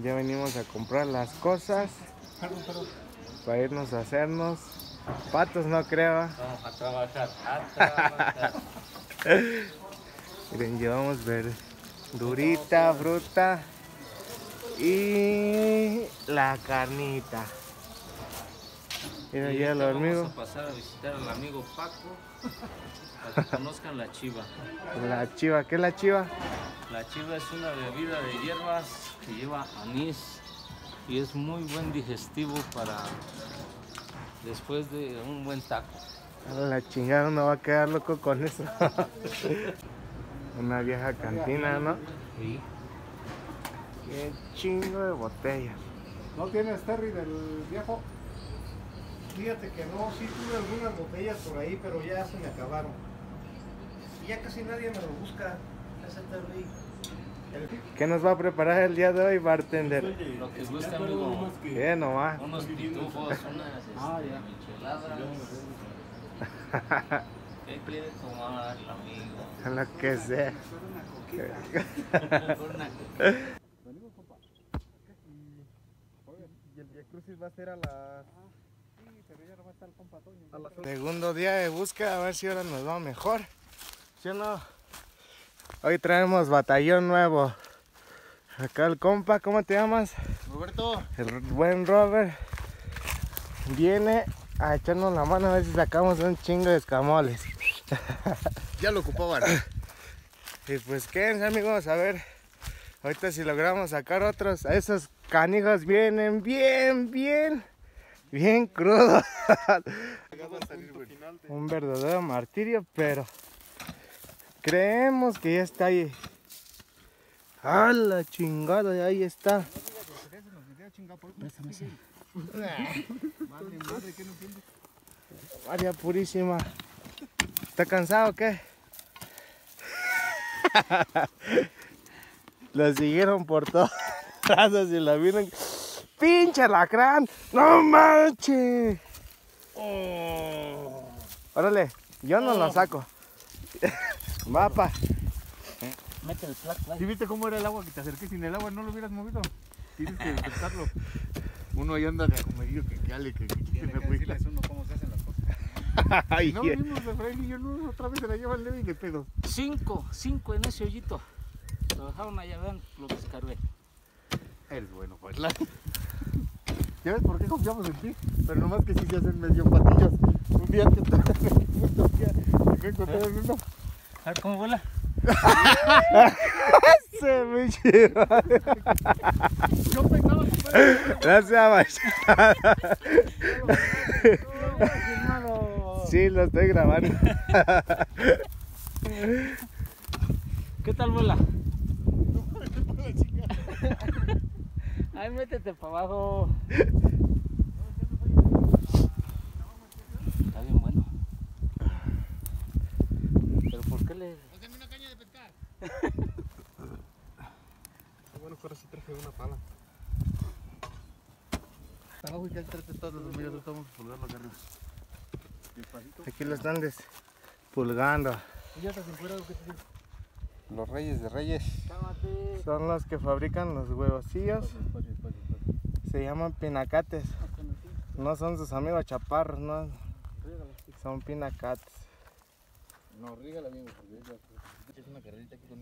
Ya venimos a comprar las cosas para irnos a hacernos patos, no creo. Vamos a trabajar, a trabajar. Miren, llevamos verdurita, fruta y la carnita. Mira, ya lo hormigo. Vamos a pasar a visitar al amigo Paco para que conozcan la chiva. La chiva, ¿qué es la chiva? La chiva es una bebida de hierbas que lleva anís y es muy buen digestivo para después de un buen taco. La chingada uno va a quedar loco con eso. Una vieja cantina, ¿no? Sí. Qué chingo de botellas. ¿No tienes Terry del viejo? Fíjate que no, sí tuve algunas botellas por ahí, pero ya se me acabaron. Y ya casi nadie me lo busca, ese Terry. ¿Qué nos va a preparar el día de hoy, bartender? Lo que guste, amigo. Bien, nomás. Unos pitufos, unas este, micheladas. ¿Qué quiere tomar el amigo? Lo que sea. Una Y el Via Crucis va a ser a las... Sí, pero ya no va a estar el compa Toño. A las Segundo día de búsqueda, a ver si ahora nos va mejor. ¿Sí o no? Hoy traemos batallón nuevo. Acá el compa, ¿cómo te llamas? Roberto, El buen Robert viene a echarnos la mano a ver si sacamos un chingo de escamoles. ya lo ocupaban. Y pues quédense amigos, a ver. Ahorita si logramos sacar otros, esos canijos vienen bien, bien, bien crudos. Un verdadero martirio, pero creemos que ya está ahí. ¡Ah, la chingada! Ahí está. María Purísima. ¿Está cansado o qué? La siguieron por todos lados y la vieron. ¡Pinche lacrán! ¡No manches! Órale, yo no lo saco. Mapa. Mete el ahí. ¿Sí viste cómo era el agua que te acerqué sin el agua? ¿No lo hubieras movido? Tienes que intentarlo. Uno ahí anda de comedio que que ale, que que que me fui. uno cómo se hacen las cosas. Ay, No vimos Efraín y yo no, otra vez se la llevan leve y de pedo. Cinco, cinco en ese hoyito. Lo dejaron allá, vean, lo descargué. Eres bueno, pues la. ¿Ya ves por qué confiamos en ti? Pero nomás que sí se hacen medio patillos. Un día que te un día que me encontré en uno. A ver cómo vuela. se me lleva. Yo pensaba que hermano. Sí, lo estoy grabando. ¿Qué tal vuela? Ay, métete para abajo. Está bien bueno. Pero ¿por qué le...? una caña de bueno, ahora sí traje una pala. Abajo ya trate todos los míos, estamos pulgando acá arriba. Aquí lo están despulgando. Los reyes de reyes son los que fabrican los huevocillos. Se llaman pinacates. No son sus amigos chaparros, no. Son pinacates. No, rígala bien, porque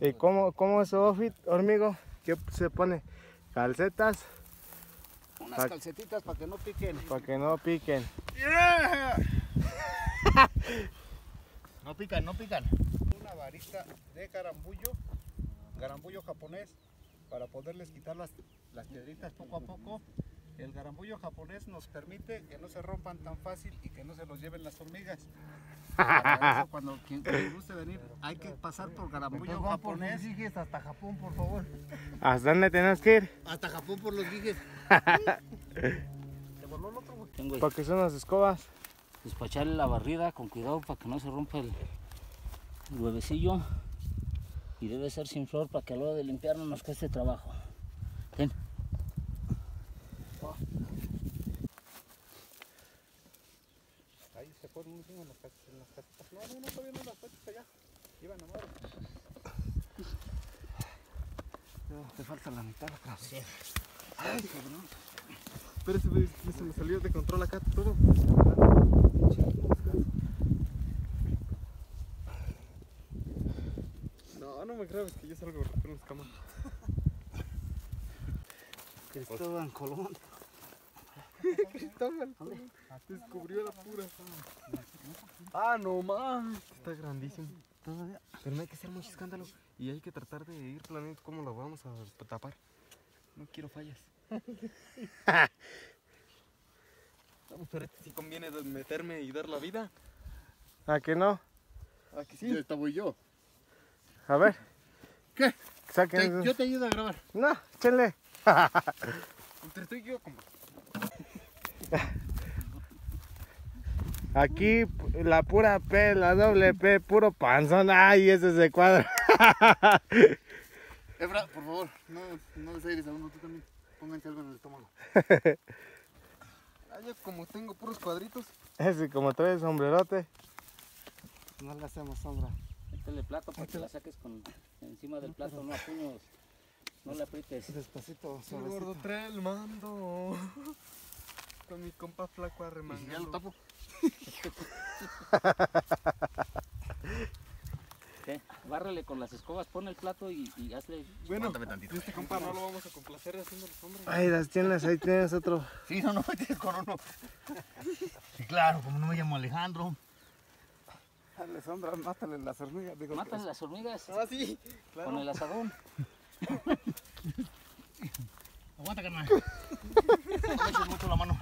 ¿Y cómo, cómo es su outfit, hormigo? ¿Qué se pone? Calcetas Unas Pa- calcetitas para que no piquen. para que no piquen. No pican, no pican. Una varita de garambullo, garambullo japonés, para poderles quitar las, las piedritas poco a poco. El garambullo japonés nos permite que no se rompan tan fácil y que no se los lleven las hormigas. Para eso, cuando quien, quien guste venir, hay que pasar por garambullo japonés. hasta Japón, por favor. ¿Hasta dónde tenemos que ir? Hasta Japón por los guijes. Tengo ahí. Porque son las escobas. Despacharle la barrida con cuidado para que no se rompa el, el huevecillo. Y debe ser sin flor para que a la hora de limpiar no nos cueste trabajo. Ten. Ahí se ponen un chingo en las casitas. No, no, no, todavía no las puestas allá. Iban a madre. Te falta la mitad atrás. Espérese, güey, se me salió de control acá todo. No, no me grabes que yo salgo a romper las camas. Cristóbal Colón. Cristóbal, descubrió la pura. Ah, no mames, está grandísimo. Todavía. Pero no hay que hacer mucho escándalo y hay que tratar de ir planeando cómo lo vamos a tapar. No quiero fallas. Vamos, pero este sí conviene meterme y dar la vida. ¿A que no? ¿A que Sí, esta voy yo. A ver. ¿Qué? Saquen. Yo te ayudo a grabar. No, échenle. Entre tú y yo como... Aquí la pura P, la doble P, puro panzón. Ay, ese se cuadra. Efra, por favor, no, no desaires a uno, tú también. Pónganse algo en el estómago. Ah, yo como tengo puros cuadritos. Ese como trae sombrerote. No le hacemos sombra. Métele plato para que la saques con encima del plato, no a puños. No le aprietes. Despacito, El gordo suavecito. trae el mando. Con mi compa flaco Y ya lo arremangando. tapo. ¿Qué? Bárrele con las escobas, pon el plato y, y hazle. Bueno, tantito. este compa no lo vamos a complacer haciéndole sombra. Ay, las tienes, ahí tienes otro. Sí, no, no me tienes con uno. Sí, claro, como no me llamo Alejandro. Dale sombra, mátale las hormigas. Digo, Mátale las hormigas Ah, sí, con el asadón. Aguanta, carnal. No me mucho la mano.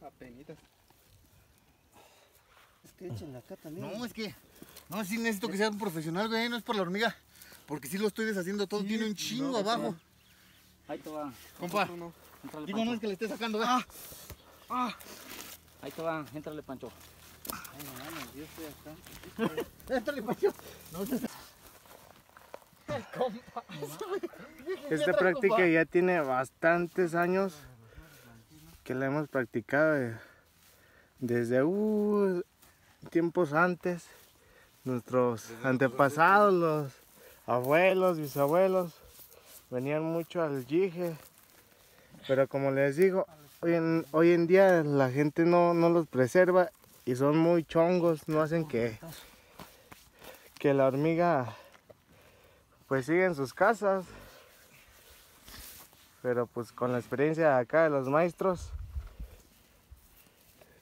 Apenitas. Es que échenle acá también. No, es que. No, sí necesito que seas un profesional, güey. No es por la hormiga. Porque sí lo estoy deshaciendo todo. Tiene un chingo no, abajo. Ahí te va. Compa. No. Entrale, Digo, no es que le esté sacando, güey. Ahí te va, éntrale, Pancho. Ay, no yo estoy acá. Éntrale, Pancho. No, Esta práctica ya tiene bastantes años que la hemos practicado de- desde uh, tiempos antes. Nuestros antepasados, los abuelos, bisabuelos, venían mucho al yije. Pero como les digo, hoy en, hoy en día la gente no, no los preserva y son muy chongos, no hacen que, que la hormiga pues siga en sus casas. Pero pues con la experiencia de acá de los maestros,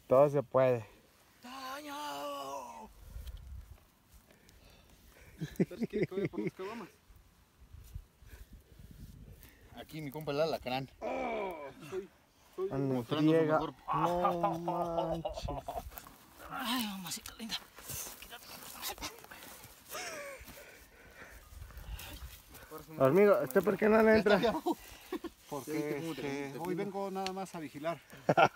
todo se puede. Caguamas. Aquí mi compa el alacrán. Anda, Mostrando su mejor- No manches. Ay, mamacita linda. Amigo, ¿usted por qué no le entra? Porque hoy vengo nada más a vigilar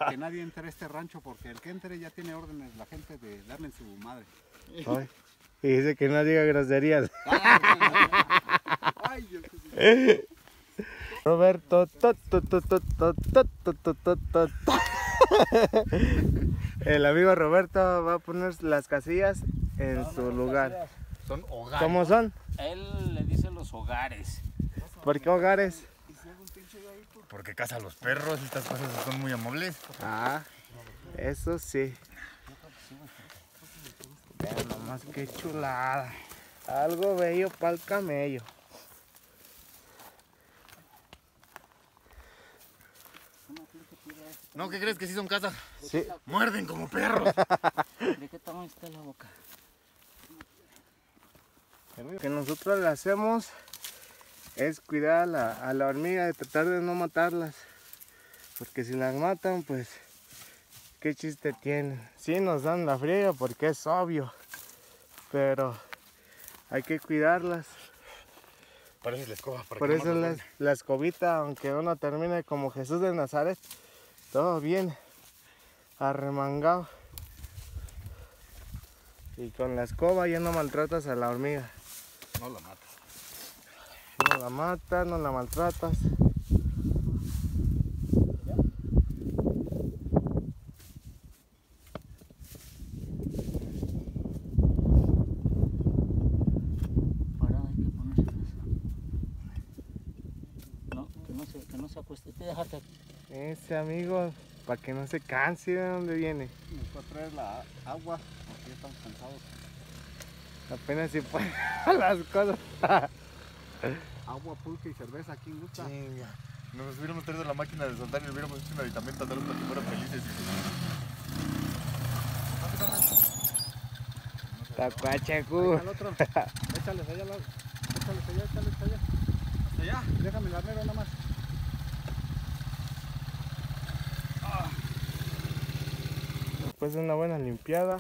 que nadie entre a este rancho porque el que entre ya tiene órdenes la gente de darle en su madre. Y dice que no diga groserías. Roberto, el amigo Roberto va a poner las casillas en su lugar. Son hogares. ¿Cómo son? Él le dice los hogares. ¿Por qué hogares? Porque caza a los perros. Estas cosas son muy amables. Ah, eso sí. Vean nomás qué chulada. Algo bello para el camello. ¿No? ¿Qué crees que sí son casas? Sí, Muerden como perros. ¿De qué tamaño está la boca? Lo que nosotros le hacemos es cuidar a la, a la hormiga y tratar de no matarlas. Porque si las matan, pues, ¿qué chiste tienen? Sí nos dan la friega porque es obvio. Pero hay que cuidarlas. Por eso es la escoba. para Por eso la, la escobita, aunque uno termine como Jesús de Nazaret, todo bien arremangado. Y con la escoba ya no maltratas a la hormiga. No la matas. No la matas, no la maltratas. Déjate aquí. Ese amigo, para que no se canse de dónde viene. Nos va a traer la agua, porque estamos cansados. Apenas se puede las cosas. Agua, pulque y cerveza, ¿quién gusta? Chinga. Nos hubiéramos traído la máquina de soltar y le hubiéramos hecho un aditamento a todos para que fueran felices. Tacuachacu. Al otro. Échales allá, al lado. échales allá, échales allá. ¿Hasta allá? Déjame el arnero nada más. Después de una buena limpiada,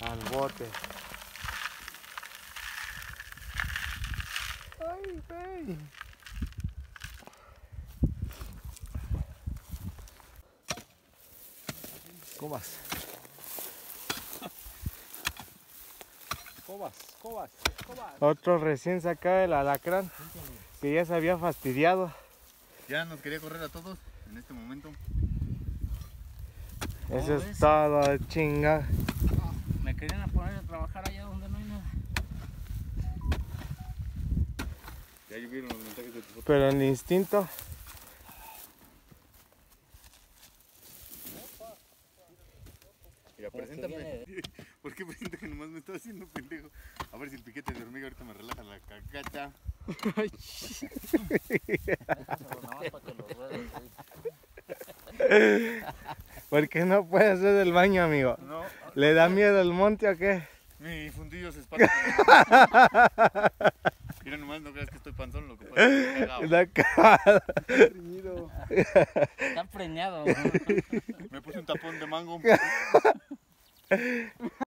al bote. Ay, güey. Cobas. Cobas, cobas, cobas. Otro recién sacado del alacrán que ya se había fastidiado. Ya nos quería correr a todos en este momento. Eso es todo, chinga. Me querían poner a trabajar allá donde no hay nada. Ya llovieron los mensajes de tu foto. Pero el instinto. Mira, Porque preséntame. ¿Por qué presenta que nomás me está haciendo pendejo? A ver si el piquete de hormiga ahorita me relaja la cacacha. Pero nada más para que lo ruedes ahí. ¿Por qué no puede hacer del baño, amigo? No, ¿Le da miedo el monte o qué? mi fundillo se espanta. Mira nomás, no creas que estoy panzón, lo que pasa es que estoy cagado. La cara. Está preñado. Me puse un tapón de mango.